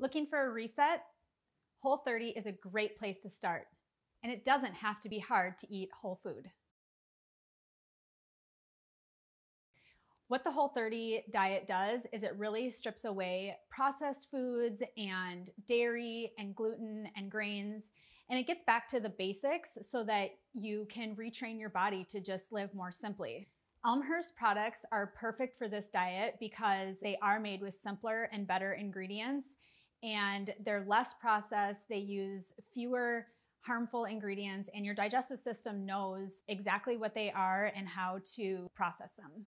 Looking for a reset? Whole 30 is a great place to start, and it doesn't have to be hard to eat whole food. What the Whole 30 diet does is it really strips away processed foods and dairy and gluten and grains, and it gets back to the basics so that you can retrain your body to just live more simply. Elmhurst products are perfect for this diet because they are made with simpler and better ingredients and they're less processed. They use fewer harmful ingredients, and your digestive system knows exactly what they are and how to process them.